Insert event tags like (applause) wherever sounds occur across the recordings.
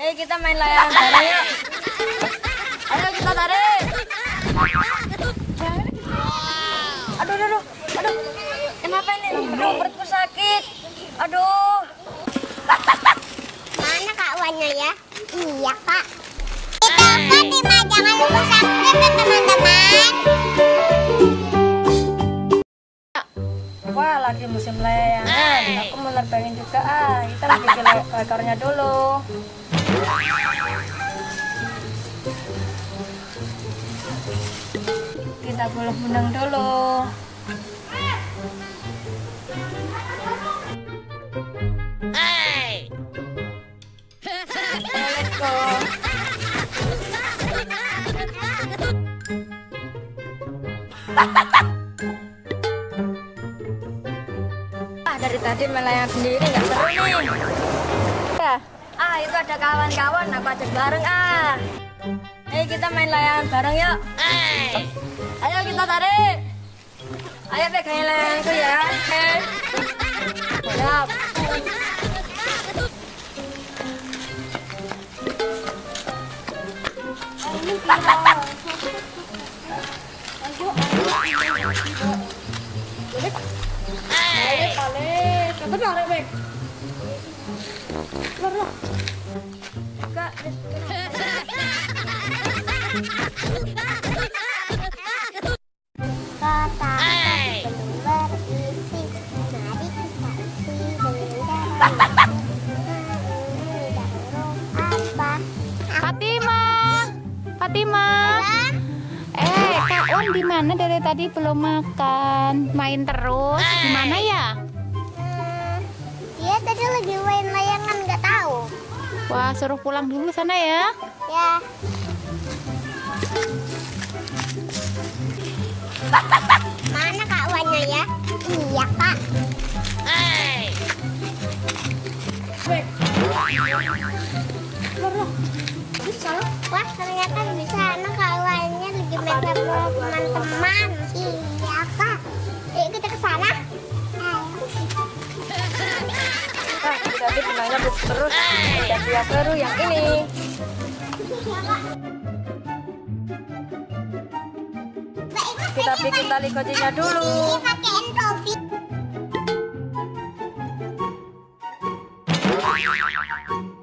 Eh kita main layangan bareng yuk. Ayo kita tarik. Aduh, aduh, aduh, aduh. Kenapa ini? Aduh, perutku sakit. Aduh. Mana kak Wanya ya? Iya kak. Kita Fatima jangan lupa subscribe ya teman-teman. Wah, lagi musim layangan. Aku mau nerbangin juga ah. Kita lagi ke ekornya dulu. Kita gulung benang dulu. Let's go. (laughs) Ah, dari tadi melayang sendiri nggak seru nih. Ah, itu ada kawan-kawan, aku ajak bareng ah. Eh, kita main layangan bareng yuk. Ayo kita tarik. Ayo pegangin layanganku ya. Oke. Kak, Kota belum berisi. Mari kita isi dengan cara. apa? Fatima, Fatima. Eh, Kak On di mana dari tadi belum makan? Main terus? Gimana ya? Hmm, dia tadi lagi main tahu. Wah, suruh pulang dulu sana ya. Ya. Mana kak Wanya ya? Iya kak. Wah ternyata di sana kak Wanya lagi main sama teman-teman. Iya kak. Benangnya putus terus. Ganti yang baru yang ini. Kita bikin tali kuncinya dulu.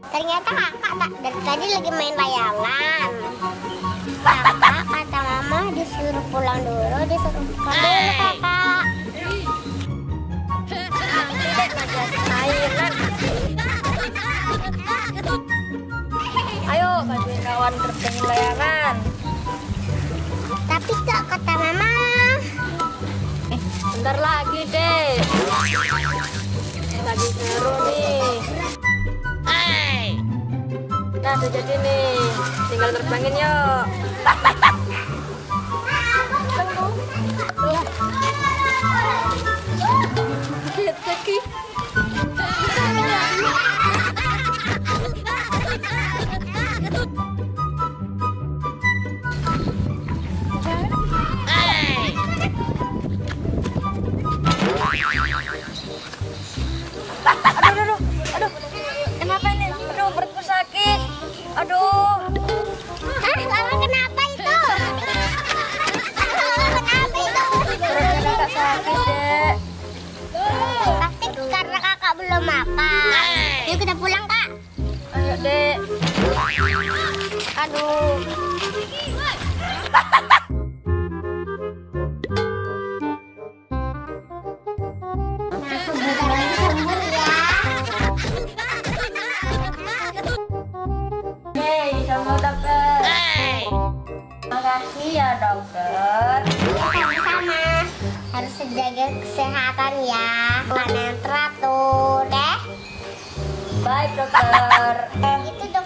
Ternyata kakak tak dari tadi lagi main layangan. Kakak kata mama disuruh pulang dulu, disuruh pulang dulu kakak. Terbangin layangan. Tapi kak kata mama, Eh, bentar lagi deh. Lagi seru nih. Nah, udah jadi nih. Tinggal terbangin yuk. Belum makan. Yuk kita pulang kak. Ayo, Dek. Aduh. Hei, sama dokter. Makasih ya, dokter. Sama-sama. Harus jaga kesehatan ya. Yang teratur, deh dokter. Itu dokter.